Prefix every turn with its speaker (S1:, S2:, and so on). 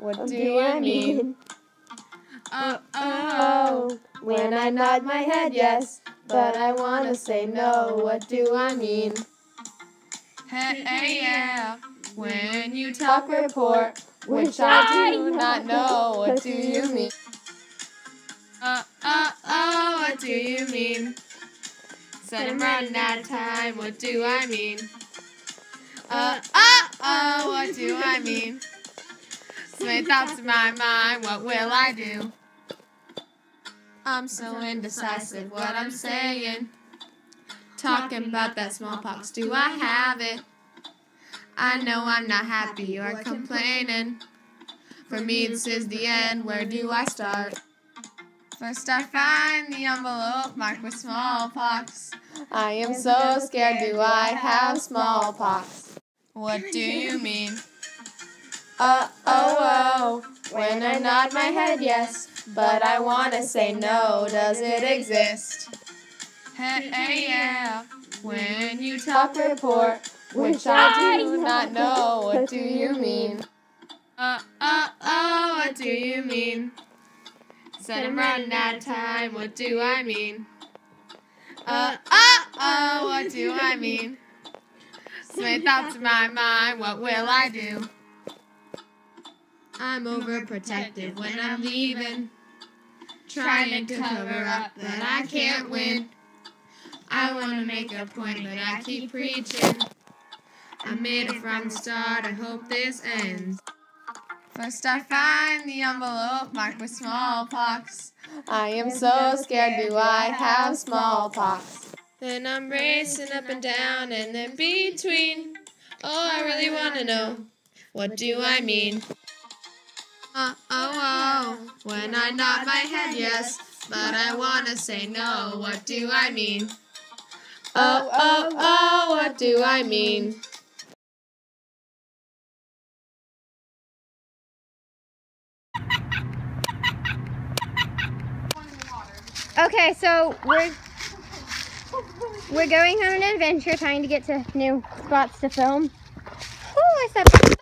S1: what do you mean? Uh oh, when I nod my head yes, but I wanna say no, what do I mean?
S2: Hey, hey, yeah, when you
S1: Talk report, which I do not know, what do you mean?
S2: Uh, uh, oh, what do you mean? Said I'm running out of time, what do I mean? Uh, uh, oh, what do I mean? Many thoughts in my mind, what will I do? I'm so indecisive, what I'm saying. Talking about that smallpox, do I have it? I know I'm not happy or complaining. For me, this is the end, where do I start? First, I find the envelope marked with smallpox.
S1: I am so scared, do I have smallpox?
S2: What do you mean?
S1: Uh oh oh, when I nod my head yes, but I wanna say no, does it exist?
S2: Hey, hey, yeah. When you
S1: Talk report, which I do not know, what do you mean?
S2: uh, uh, oh, what do you mean? Said I'm running out of time, what do I mean? Uh, uh, oh, what do I mean? Many thoughts in my mind, what will I do? I'm overprotective when I'm leaving. Trying to cover up but I can't win. I want to make a point, but I keep preaching. I made it from the start, I hope this ends. First, I find the envelope marked with smallpox.
S1: I am so scared, do I have smallpox?
S2: Then I'm racing up and down and then between. Oh, I really want to know. What do I mean? Uh oh oh, when I nod my head yes, but I want to say no. What do I mean?
S1: Oh oh oh, what do I mean?
S3: Okay, so we're we're going on an adventure, trying to get to new spots to film. Oh, I stepped.